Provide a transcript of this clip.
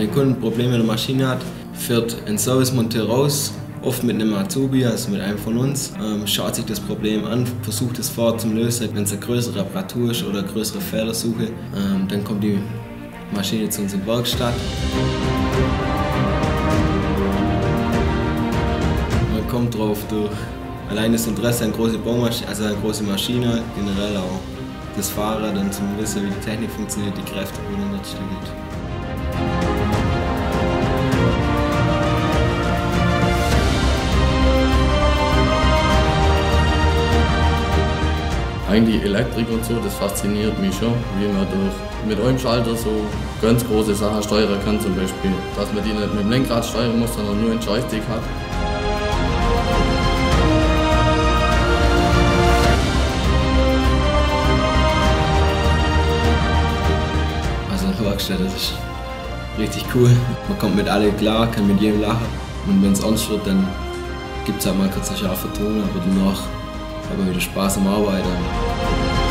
Wenn ein Kunde Probleme mit der Maschine hat, führt ein Servicemonteur raus, oft mit einem Azubi, also mit einem von uns, ähm, schaut sich das Problem an, versucht es vor zum Lösen. Wenn es eine größere Reparatur ist oder eine größere Fehlersuche, ähm, dann kommt die Maschine zu uns in die Werkstatt. Man kommt drauf durch allein das Interesse an große Baumaschine, also eine große Maschine, generell auch das Fahrrad dann zum Wissen, wie die Technik funktioniert, die Kräfte, wo dann dort steht. Eigentlich Elektrik und so, das fasziniert mich schon, wie man durch, mit einem Schalter so ganz große Sachen steuern kann zum Beispiel. Dass man die nicht mit dem Lenkrad steuern muss, sondern nur einen Joystick hat. Also eine Werkstatt, das ist richtig cool. Man kommt mit alle klar, kann mit jedem lachen. Und wenn es ernst wird, dann gibt es halt mal kurz eine scharfe Ton, aber danach man wieder Spaß am Arbeiten.